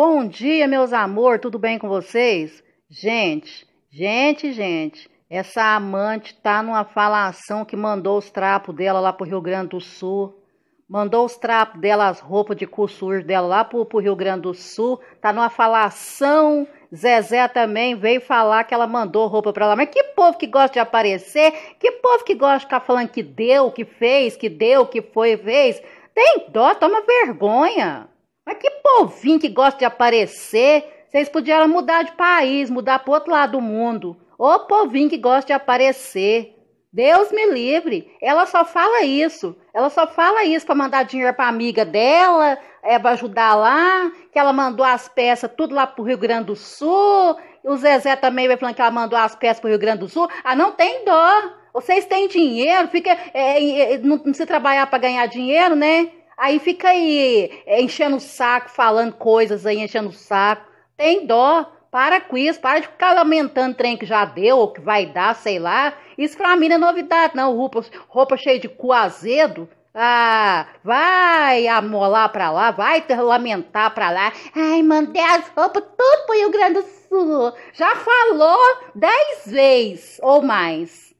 Bom dia, meus amor, tudo bem com vocês? Gente, gente, gente, essa amante tá numa falação que mandou os trapos dela lá pro Rio Grande do Sul. Mandou os trapos dela, as roupas de costura dela lá pro, pro Rio Grande do Sul. Tá numa falação. Zezé também veio falar que ela mandou roupa pra lá. Mas que povo que gosta de aparecer? Que povo que gosta de ficar falando que deu, que fez, que deu, que foi, fez? Tem dó, toma vergonha. Mas que povinho que gosta de aparecer. Vocês podiam mudar de país, mudar pro outro lado do mundo. Ô povinho que gosta de aparecer. Deus me livre. Ela só fala isso. Ela só fala isso para mandar dinheiro para amiga dela, é para ajudar lá, que ela mandou as peças tudo lá pro Rio Grande do Sul. O Zezé também vai falando que ela mandou as peças pro Rio Grande do Sul. Ah, não tem dó. Vocês têm dinheiro, fica é, é, não, não precisa trabalhar para ganhar dinheiro, né? Aí fica aí é, enchendo o saco, falando coisas aí, enchendo o saco. Tem dó. Para com isso, para de ficar lamentando trem que já deu ou que vai dar, sei lá. Isso pra mim não é novidade, não. Roupa, roupa cheia de cu azedo. Ah, vai amolar pra lá, vai te lamentar pra lá. Ai, mandei as roupas tudo pro Rio Grande do Sul. Já falou dez vezes ou mais.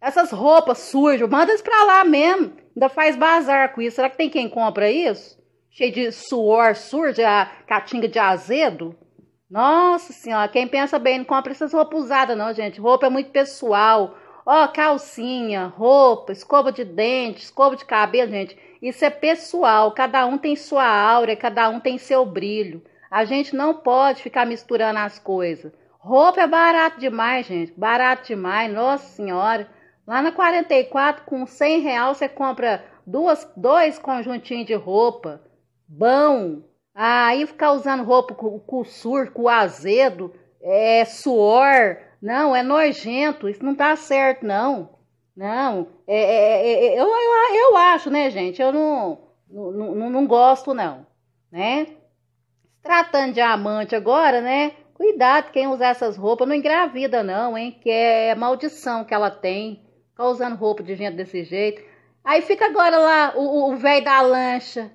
Essas roupas sujas, manda isso pra lá mesmo. Ainda faz bazar com isso. Será que tem quem compra isso? Cheio de suor sujo, a catinga de azedo? Nossa senhora, quem pensa bem não compra essas roupas usadas, não, gente. Roupa é muito pessoal. Ó, calcinha, roupa, escova de dente, escova de cabelo, gente. Isso é pessoal. Cada um tem sua aura, cada um tem seu brilho. A gente não pode ficar misturando as coisas. Roupa é barato demais, gente. Barato demais, nossa senhora. Lá na 44, com 100 reais, você compra duas, dois conjuntinhos de roupa. Bom, Aí ficar usando roupa com, com surto, com azedo, é suor. Não, é nojento. Isso não tá certo, não. Não, é, é, é, é eu, eu, eu acho, né, gente? Eu não, não, não, não gosto, não, né? Tratando de amante agora, né? Cuidado, quem usar essas roupas não engravida, não, hein? Que é maldição que ela tem. Ficar usando roupa de gente desse jeito. Aí fica agora lá o velho da lancha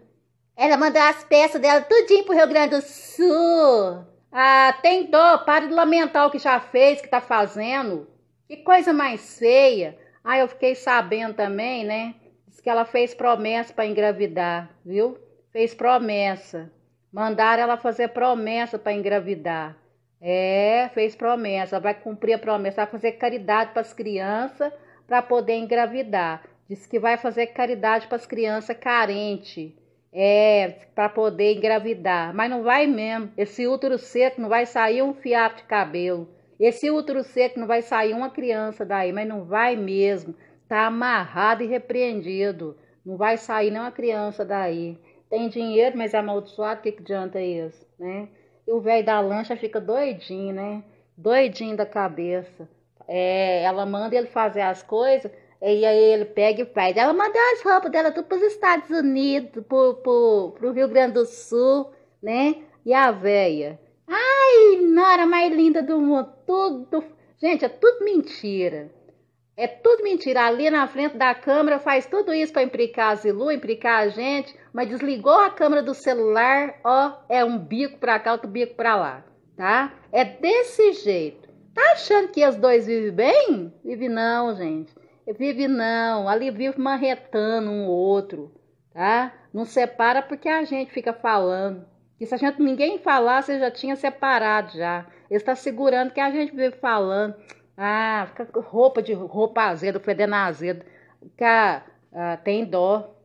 ela mandou as peças dela tudinho pro Rio Grande do Sul. Ah, tem dó, para de lamentar o que já fez, que tá fazendo. Que coisa mais feia. Ah, eu fiquei sabendo também, né? Diz que ela fez promessa para engravidar, viu? Fez promessa. Mandaram ela fazer promessa para engravidar. É, fez promessa. Vai cumprir a promessa, vai fazer caridade para as crianças para poder engravidar. Diz que vai fazer caridade para as crianças carentes. É, para poder engravidar. Mas não vai mesmo. Esse útero seco não vai sair um fiapo de cabelo. Esse útero seco não vai sair uma criança daí, mas não vai mesmo. Tá amarrado e repreendido. Não vai sair nenhuma criança daí. Tem dinheiro, mas é amaldiçoado, o que, que adianta isso, né? E o velho da lancha fica doidinho, né? Doidinho da cabeça. É, ela manda ele fazer as coisas, e aí ele pega e faz. Ela mandou as roupas dela tudo para os Estados Unidos, pro, pro Rio Grande do Sul, né? E a véia. Ai, Nora mais linda do mundo. Tudo. Gente, é tudo mentira. É tudo mentira. Ali na frente da câmera faz tudo isso para implicar a Zilu, implicar a gente, mas desligou a câmera do celular, ó, é um bico para cá, outro bico para lá, tá? É desse jeito. Tá achando que os dois vivem bem? Vive não, gente. Vive não, ali vive marretando um outro, tá? Não separa porque a gente fica falando. E se a gente ninguém falasse, já tinha separado já. Ele está segurando que a gente vive falando. Ah, fica roupa de roupa azedo, fedendo azedo. Fica, ah, tem dó.